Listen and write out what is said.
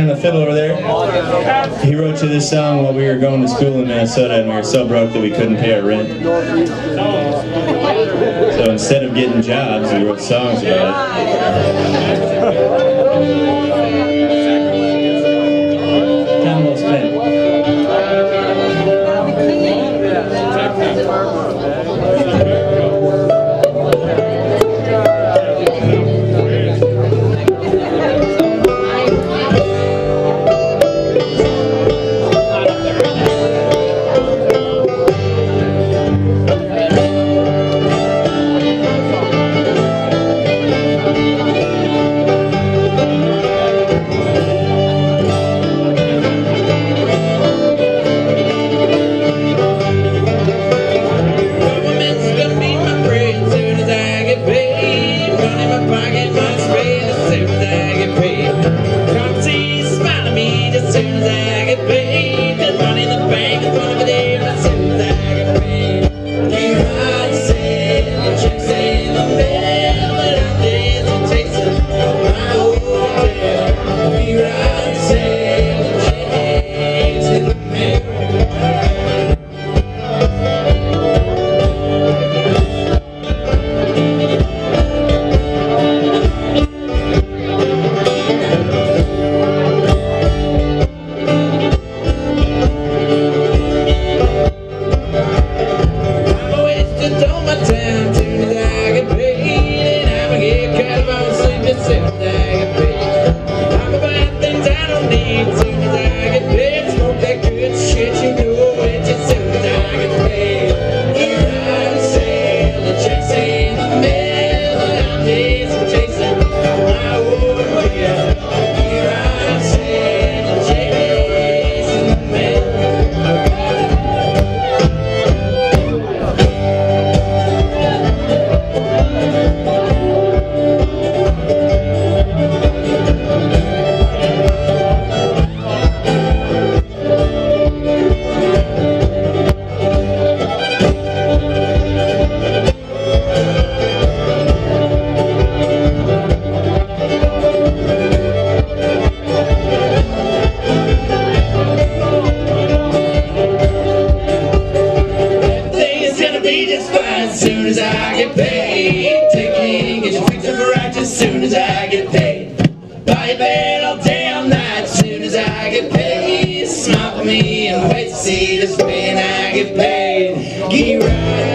on the fiddle over there. He wrote you this song while we were going to school in Minnesota and we were so broke that we couldn't pay our rent. So instead of getting jobs, we wrote songs about it. Money in my pocket, soon as I get paid. At me soon as I get paid. I get paid. Smoke that good shit you I get paid. Taking, get your fix up right as soon as I get paid. Buy a bed all day, all night as soon as I get paid. Smile for me and wait to see this when I get paid. Get right,